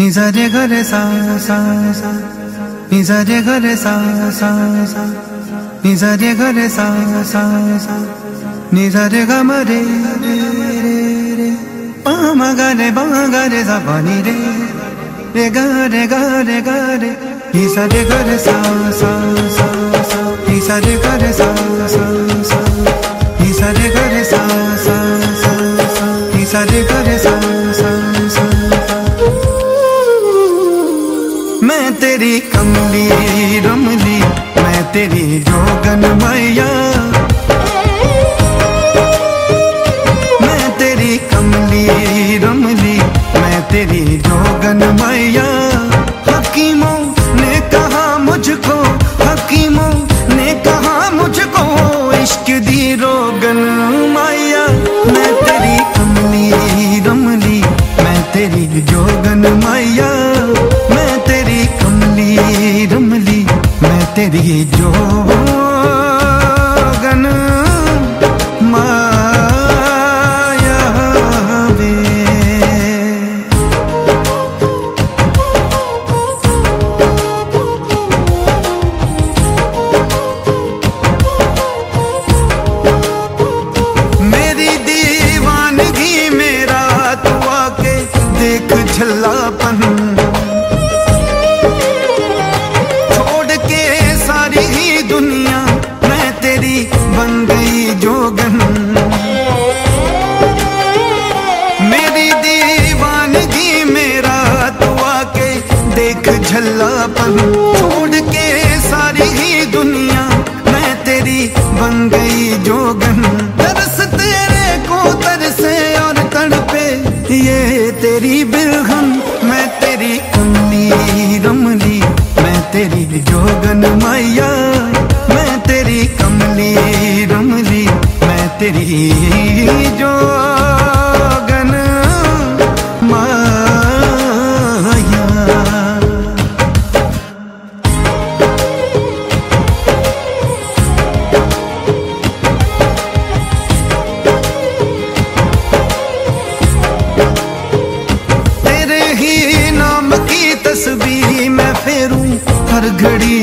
Re sa sa sa Nisa re ga re sa sa sa Nisa re ga ma re re re re Pa ma ga re ba ga re sa pa ni re Re ga तेरी कमली रमली, मैं तेरी जोगन मैया। मैं तेरी कमली रमली, मैं तेरी जोगन मैया। हकीमों ने कहा मुझको, हकीमों ने कहा मुझको, इश्क दी रोगन मैया। मैं तेरी कमली रमली, मैं तेरी जोगन मैया। जोगन माया वे मेरी दीवानगी मेरा तू आके देख झल्लापन। देख झल्लापन छोड़ के सारी ही दुनिया मैं तेरी बन गई जोगन। तरस तेरे को तरसे और तड़पे ये तेरी बिरहन मैं तेरी कमली रमली मैं तेरी जोगन मैया, मैं तेरी कमली रमली मैं तेरी जोगन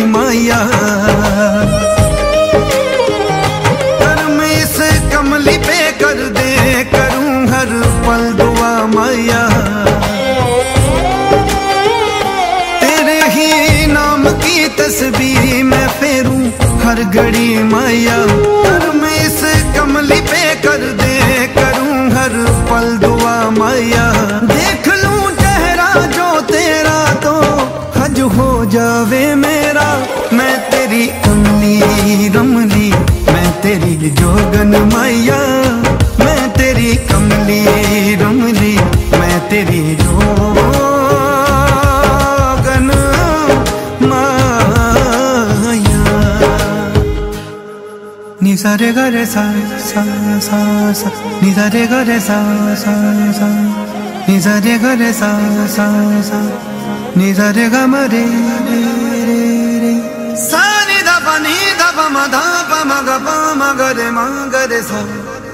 माया। कर मैं इस कमली पे कर दे, करूँ हर पल दुआ माया। तेरे ही नाम की तस्वीर मैं फेरूं हर घड़ी माया। कर मैं इस कमली पे कर दे, करूँ हर पल दुआ माया। देख लूँ चेहरा जो तेरा तो हज हो जावे मैं। ਤੇਰੀ ਅੰਨੀ ਰਮਨੀ, ਮੈਂ ਤੇਰੀ ਜੋਗਨ ਮਾਇਆ। ਮੈਂ ਤੇਰੀ ਕਮਲੀ ਰਮਨੀ, ਮੈਂ ਤੇਰੀ ਜੋਗਨ ਮਾਇਆ। ਨੀ ਸਾਰੇ ਗਰੇ ਸਾ ਸਾ ਸਾ ਨੀ ਸਾਰੇ ਗਰੇ ਸਾ ਸਾ ਸਾ। ਨੀ ਗਰੇ ਸਾ ਸਾ ਸਾ। ਨੀ ਗਮਰੇ ਸਾ ma re re re re sa ni da pa ni da